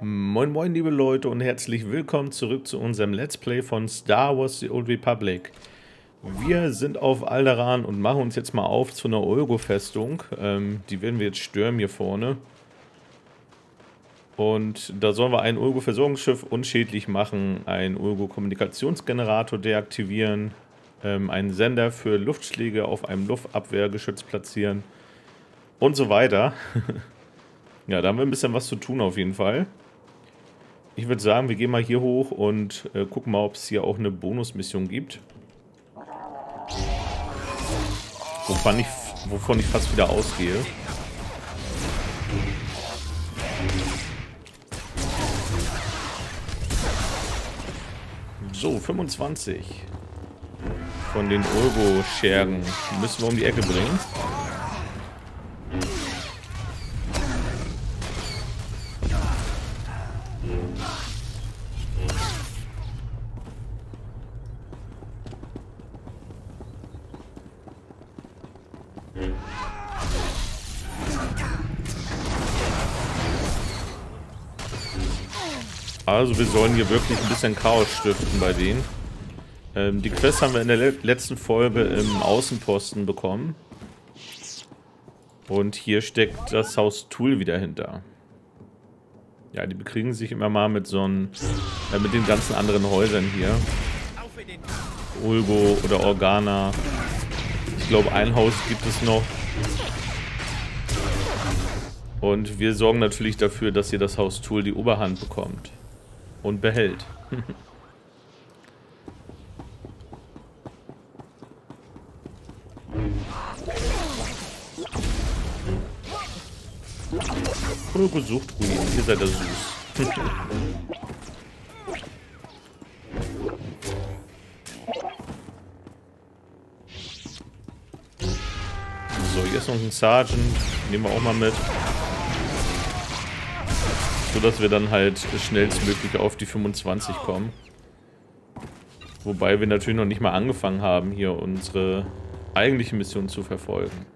Moin moin liebe Leute und herzlich willkommen zurück zu unserem Let's Play von Star Wars The Old Republic. Wir sind auf Alderaan und machen uns jetzt mal auf zu einer Olgo-Festung. Ähm, die werden wir jetzt stürmen hier vorne. Und da sollen wir ein Olgo-Versorgungsschiff unschädlich machen, einen Olgo-Kommunikationsgenerator deaktivieren, ähm, einen Sender für Luftschläge auf einem Luftabwehrgeschütz platzieren und so weiter. ja, da haben wir ein bisschen was zu tun auf jeden Fall. Ich würde sagen, wir gehen mal hier hoch und äh, gucken mal, ob es hier auch eine Bonusmission gibt. Wovon ich, wovon ich fast wieder ausgehe. So, 25 von den Euro-Schergen müssen wir um die Ecke bringen. Also wir sollen hier wirklich ein bisschen Chaos stiften bei denen. Ähm, die Quest haben wir in der le letzten Folge im Außenposten bekommen. Und hier steckt das Haus Tool wieder hinter. Ja, die bekriegen sich immer mal mit so einem, äh, mit den ganzen anderen Häusern hier. Ulgo oder Organa. Ich glaube, ein Haus gibt es noch. Und wir sorgen natürlich dafür, dass hier das Haus Tool die Oberhand bekommt und behält. Oder besucht Ruinen, ihr seid ja süß. so, hier ist noch ein Sergeant. Nehmen wir auch mal mit so dass wir dann halt schnellstmöglich auf die 25 kommen. Wobei wir natürlich noch nicht mal angefangen haben, hier unsere eigentliche Mission zu verfolgen.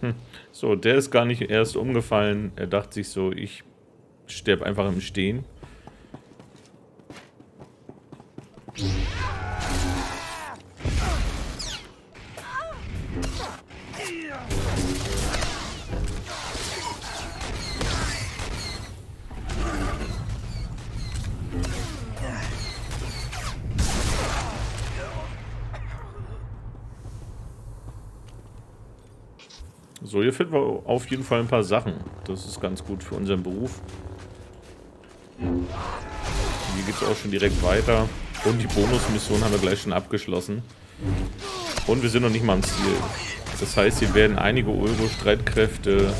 Hm. So, der ist gar nicht erst umgefallen. Er dachte sich so, ich sterbe einfach im Stehen. So, hier finden wir auf jeden Fall ein paar Sachen. Das ist ganz gut für unseren Beruf. Hier geht es auch schon direkt weiter. Und die Bonusmission haben wir gleich schon abgeschlossen. Und wir sind noch nicht mal am Ziel. Das heißt, hier werden einige Euro-Streitkräfte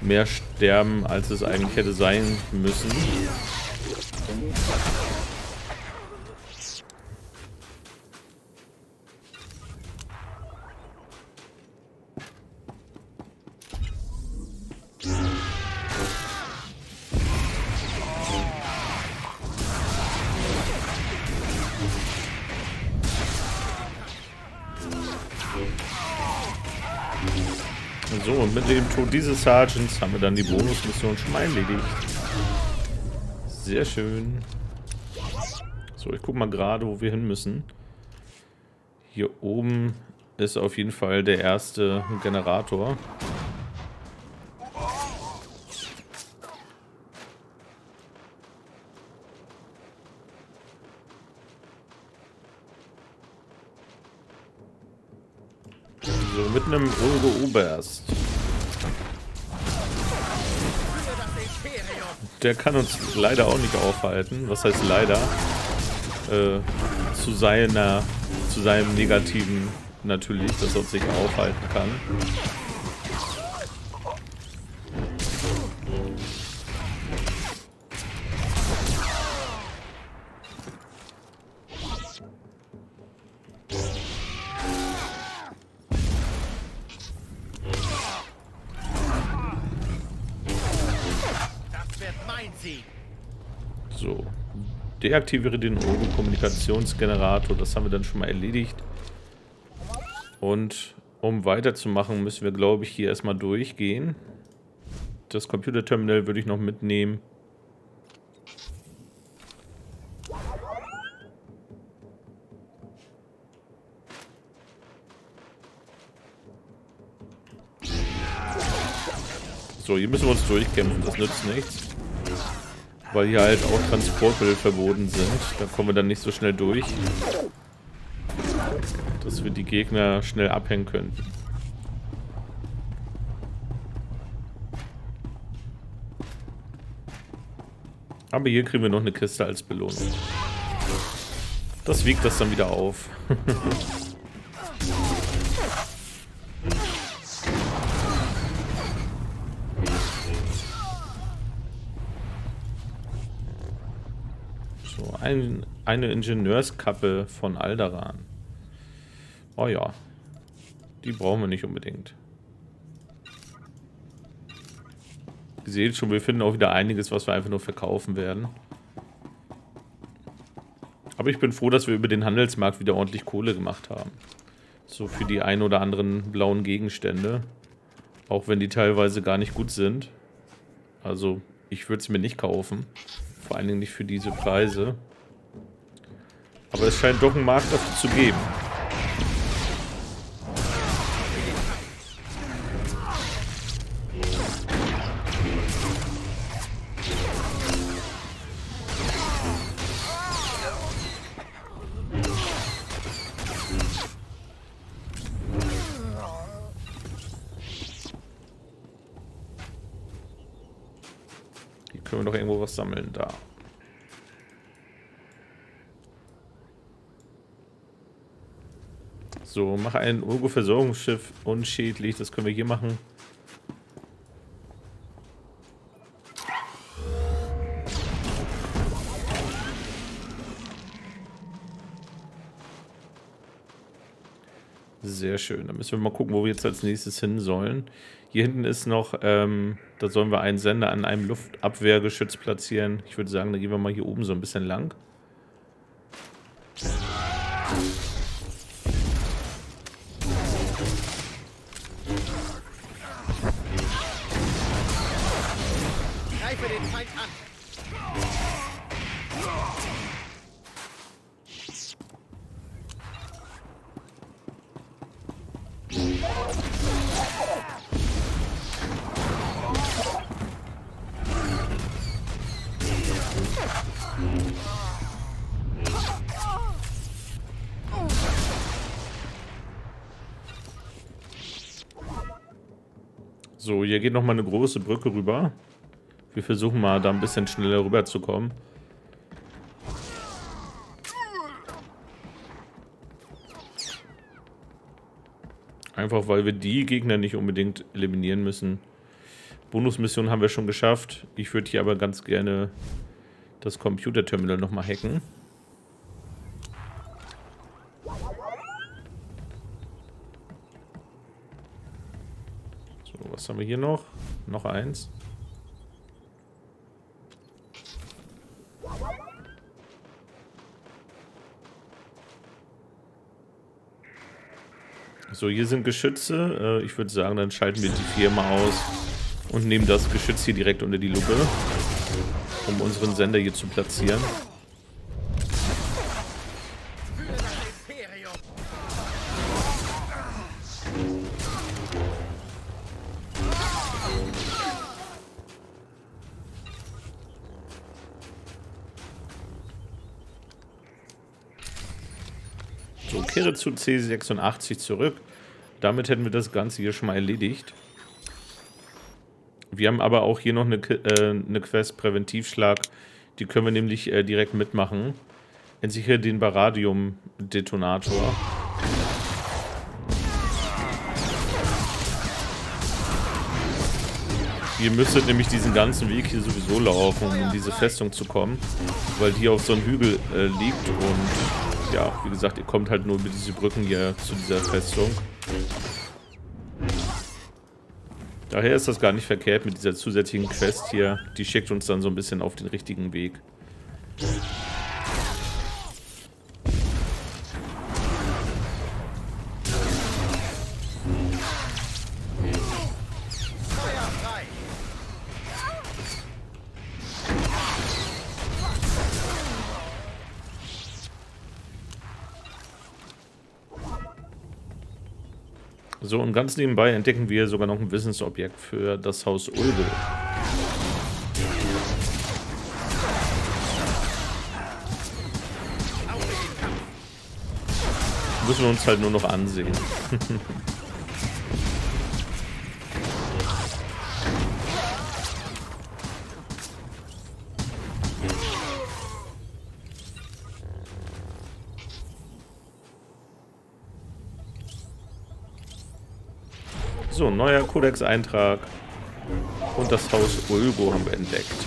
mehr sterben, als es eigentlich hätte sein müssen. So, und mit dem Tod dieses Sergeants haben wir dann die Bonusmission schon mal erledigt. Sehr schön. So, ich guck mal gerade, wo wir hin müssen. Hier oben ist auf jeden Fall der erste Generator. Der kann uns leider auch nicht aufhalten. Was heißt leider? Äh, zu seiner, zu seinem Negativen natürlich, dass er uns nicht aufhalten kann. Deaktiviere den Ogo-Kommunikationsgenerator. Das haben wir dann schon mal erledigt. Und um weiterzumachen, müssen wir, glaube ich, hier erstmal durchgehen. Das Computerterminal würde ich noch mitnehmen. So, hier müssen wir uns durchkämpfen, das nützt nichts. Weil hier halt auch Transportmittel verboten sind. Da kommen wir dann nicht so schnell durch. Dass wir die Gegner schnell abhängen können. Aber hier kriegen wir noch eine Kiste als Belohnung. Das wiegt das dann wieder auf. ein, eine Ingenieurskappe von Alderan. Oh ja. Die brauchen wir nicht unbedingt. Ihr seht schon, wir finden auch wieder einiges, was wir einfach nur verkaufen werden. Aber ich bin froh, dass wir über den Handelsmarkt wieder ordentlich Kohle gemacht haben. So für die ein oder anderen blauen Gegenstände. Auch wenn die teilweise gar nicht gut sind. Also ich würde es mir nicht kaufen. Vor allen Dingen nicht für diese Preise. Aber es scheint doch einen Markt dafür zu geben. Hier können wir doch irgendwo was sammeln. Da. So, mache ein Urgo-Versorgungsschiff unschädlich. Das können wir hier machen. Sehr schön. Dann müssen wir mal gucken, wo wir jetzt als nächstes hin sollen. Hier hinten ist noch, ähm, da sollen wir einen Sender an einem Luftabwehrgeschütz platzieren. Ich würde sagen, da gehen wir mal hier oben so ein bisschen lang. So, hier geht nochmal eine große Brücke rüber. Wir versuchen mal, da ein bisschen schneller rüber zu kommen. Einfach, weil wir die Gegner nicht unbedingt eliminieren müssen. Bonusmission haben wir schon geschafft. Ich würde hier aber ganz gerne das Computerterminal nochmal hacken. Haben wir hier noch? Noch eins. So, hier sind Geschütze. Äh, ich würde sagen, dann schalten wir die Firma aus und nehmen das Geschütz hier direkt unter die Lupe, um unseren Sender hier zu platzieren. Kehre zu C86 zurück. Damit hätten wir das Ganze hier schon mal erledigt. Wir haben aber auch hier noch eine, äh, eine Quest Präventivschlag. Die können wir nämlich äh, direkt mitmachen. Entsichere den Baradium-Detonator. Ihr müsstet nämlich diesen ganzen Weg hier sowieso laufen, um in diese Festung zu kommen, weil die auf so einem Hügel äh, liegt und ja, wie gesagt, ihr kommt halt nur über diese Brücken hier zu dieser Festung. Daher ist das gar nicht verkehrt mit dieser zusätzlichen Quest hier. Die schickt uns dann so ein bisschen auf den richtigen Weg. Und ganz nebenbei entdecken wir sogar noch ein Wissensobjekt für das Haus Ulbe. Müssen wir uns halt nur noch ansehen. So, neuer Codex-Eintrag. Und das Haus Ulgo haben wir entdeckt.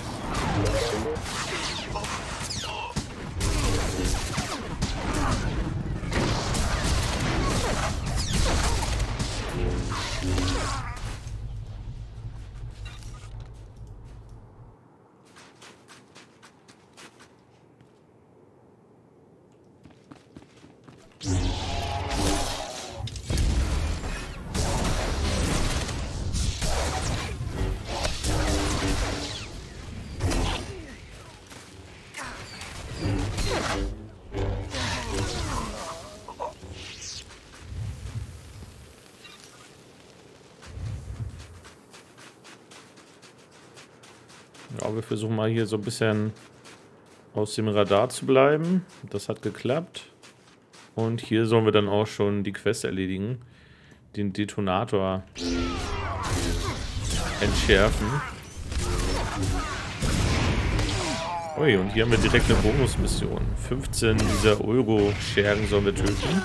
Ja, wir versuchen mal hier so ein bisschen aus dem Radar zu bleiben. Das hat geklappt. Und hier sollen wir dann auch schon die Quest erledigen. Den Detonator entschärfen. Ui, und hier haben wir direkt eine Bonusmission. 15 dieser Euro-Schergen sollen wir töten.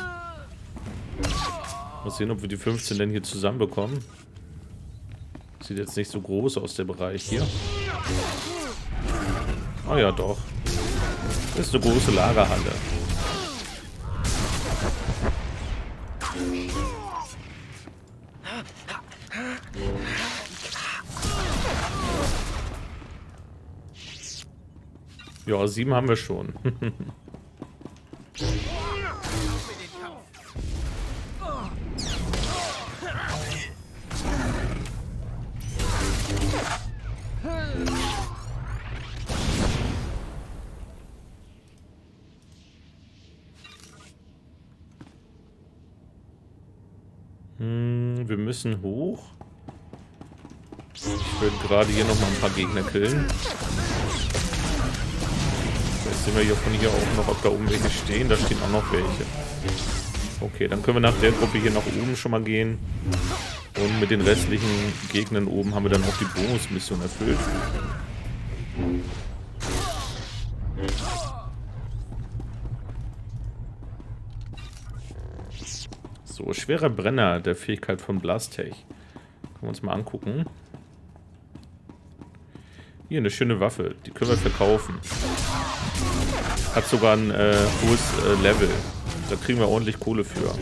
Mal sehen, ob wir die 15 denn hier zusammenbekommen. Sieht jetzt nicht so groß aus, der Bereich hier. Ah ja, doch. Das ist eine große Lagerhalle. Ja, sieben haben wir schon. müssen hoch. Ich würde gerade hier noch mal ein paar Gegner killen. Jetzt sehen wir hier von hier auch noch, ob da oben welche stehen. Da stehen auch noch welche. Okay, dann können wir nach der Gruppe hier nach oben schon mal gehen. Und mit den restlichen Gegnern oben haben wir dann auch die Bonusmission erfüllt. So, schwerer Brenner der Fähigkeit von Blastech. Können wir uns mal angucken. Hier, eine schöne Waffe. Die können wir verkaufen. Hat sogar ein äh, hohes äh, Level. Da kriegen wir ordentlich Kohle für.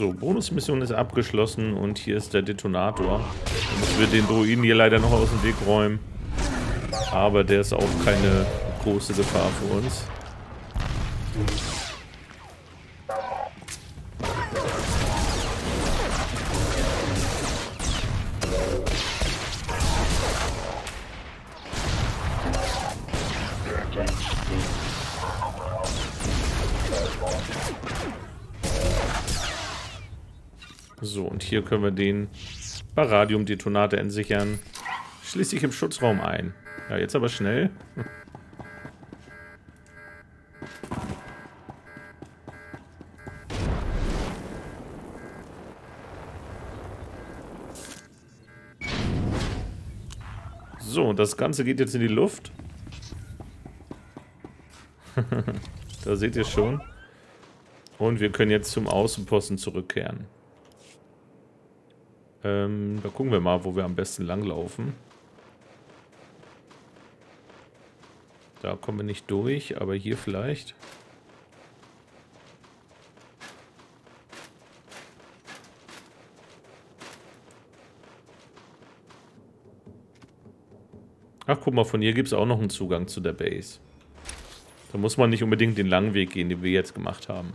So, Bonusmission ist abgeschlossen und hier ist der Detonator. Da müssen wir den Druiden hier leider noch aus dem Weg räumen. Aber der ist auch keine große Gefahr für uns. So, und hier können wir den Baradium-Detonator entsichern. Schließlich im Schutzraum ein. Ja, jetzt aber schnell. So, das Ganze geht jetzt in die Luft. da seht ihr schon. Und wir können jetzt zum Außenposten zurückkehren. Ähm, da gucken wir mal, wo wir am besten langlaufen. Da kommen wir nicht durch, aber hier vielleicht. Ach, guck mal, von hier gibt es auch noch einen Zugang zu der Base. Da muss man nicht unbedingt den langen Weg gehen, den wir jetzt gemacht haben.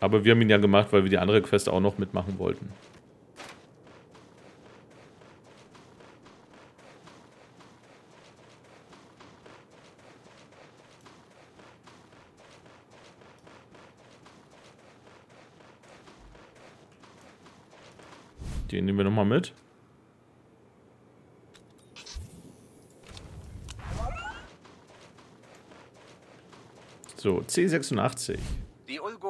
Aber wir haben ihn ja gemacht, weil wir die andere Quest auch noch mitmachen wollten. Den nehmen wir nochmal mit. So, C86.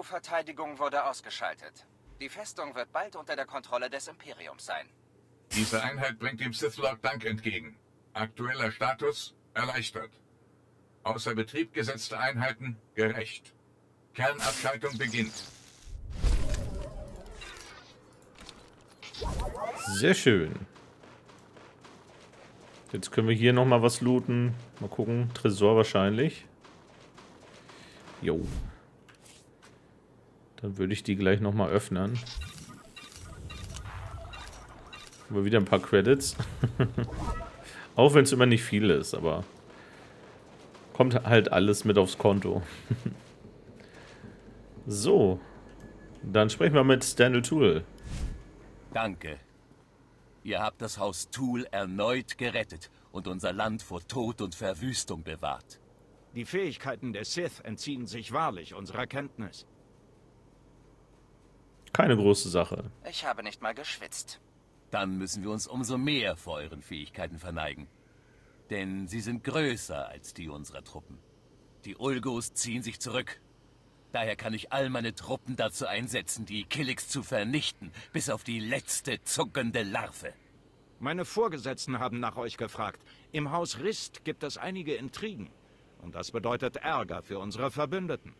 Die Ulgo-Verteidigung wurde ausgeschaltet. Die Festung wird bald unter der Kontrolle des Imperiums sein. Diese Einheit bringt dem Sith Lord Dank entgegen. Aktueller Status erleichtert. Außer Betrieb gesetzte Einheiten gerecht. Kernabschaltung beginnt. Sehr schön. Jetzt können wir hier nochmal was looten. Mal gucken. Tresor wahrscheinlich. Jo. Dann würde ich die gleich nochmal öffnen. Aber wieder ein paar Credits. Auch wenn es immer nicht viel ist, aber kommt halt alles mit aufs Konto. so. Dann sprechen wir mit Stanley Tool. Danke. Ihr habt das Haus Tool erneut gerettet und unser Land vor Tod und Verwüstung bewahrt. Die Fähigkeiten der Sith entziehen sich wahrlich unserer Kenntnis. Keine große Sache. Ich habe nicht mal geschwitzt. Dann müssen wir uns umso mehr vor euren Fähigkeiten verneigen. Denn sie sind größer als die unserer Truppen. Die Ulgos ziehen sich zurück. Daher kann ich all meine Truppen dazu einsetzen, die Killix zu vernichten, bis auf die letzte zuckende Larve. Meine Vorgesetzten haben nach euch gefragt. Im Haus Rist gibt es einige Intrigen. Und das bedeutet Ärger für unsere Verbündeten.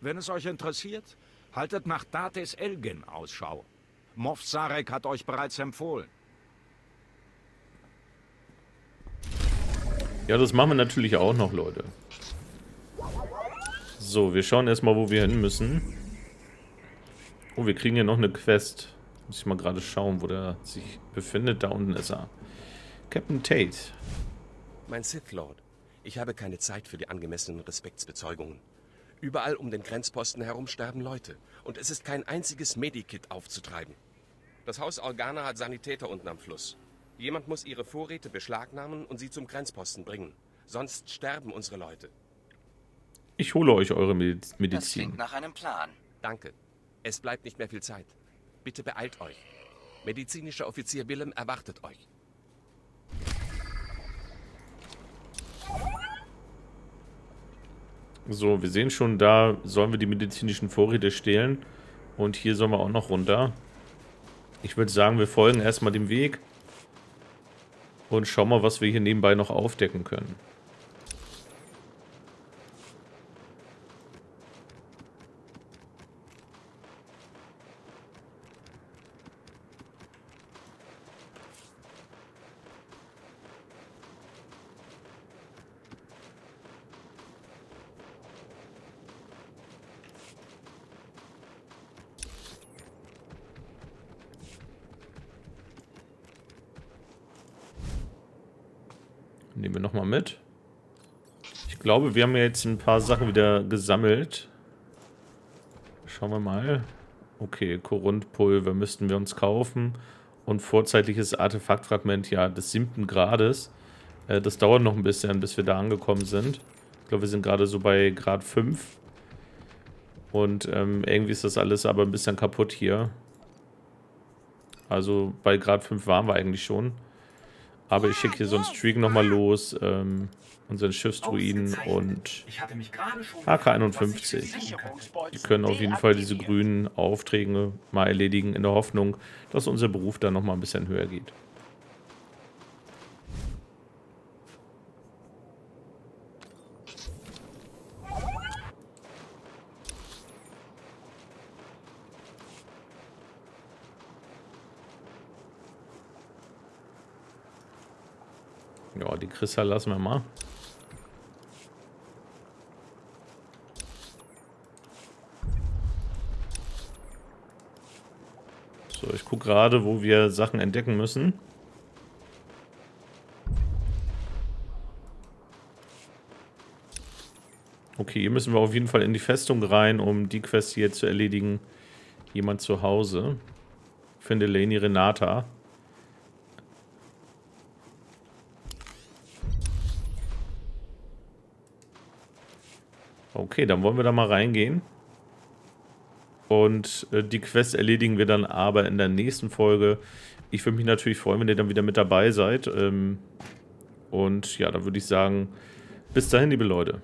Wenn es euch interessiert, haltet nach Dates Elgin Ausschau. Moff Sarek hat euch bereits empfohlen. Ja, das machen wir natürlich auch noch, Leute. So, wir schauen erstmal, wo wir hin müssen. Oh, wir kriegen hier noch eine Quest. Muss ich mal gerade schauen, wo der sich befindet. Da unten ist er. Captain Tate. Mein Sith Lord. Ich habe keine Zeit für die angemessenen Respektsbezeugungen. Überall um den Grenzposten herum sterben Leute. Und es ist kein einziges Medikit aufzutreiben. Das Haus Organa hat Sanitäter unten am Fluss. Jemand muss ihre Vorräte beschlagnahmen und sie zum Grenzposten bringen. Sonst sterben unsere Leute. Ich hole euch eure Medizin. Das klingt nach einem Plan. Danke. Es bleibt nicht mehr viel Zeit. Bitte beeilt euch. Medizinischer Offizier Willem erwartet euch. So, wir sehen schon, da sollen wir die medizinischen Vorräte stehlen. Und hier sollen wir auch noch runter. Ich würde sagen, wir folgen erstmal dem Weg. Und schauen mal, was wir hier nebenbei noch aufdecken können. Nehmen wir nochmal mit. Ich glaube, wir haben jetzt ein paar Sachen wieder gesammelt. Schauen wir mal. Okay, Korundpulver müssten wir uns kaufen. Und vorzeitliches Artefaktfragment, ja, des siebten Grades. Äh, das dauert noch ein bisschen, bis wir da angekommen sind. Ich glaube, wir sind gerade so bei Grad 5. Und ähm, irgendwie ist das alles aber ein bisschen kaputt hier. Also bei Grad 5 waren wir eigentlich schon. Aber ich schicke hier so einen Streak nochmal los. Ähm, unseren Schiffstruinen und HK51. Die können auf jeden Fall diese grünen Aufträge mal erledigen, in der Hoffnung, dass unser Beruf dann nochmal ein bisschen höher geht. Ja, die Kristall lassen wir mal. So, ich gucke gerade, wo wir Sachen entdecken müssen. Okay, hier müssen wir auf jeden Fall in die Festung rein, um die Quest hier zu erledigen. Jemand zu Hause. Finde Leni Renata. Okay, dann wollen wir da mal reingehen. Und äh, die Quest erledigen wir dann aber in der nächsten Folge. Ich würde mich natürlich freuen, wenn ihr dann wieder mit dabei seid. Ähm, und ja, dann würde ich sagen, bis dahin, liebe Leute.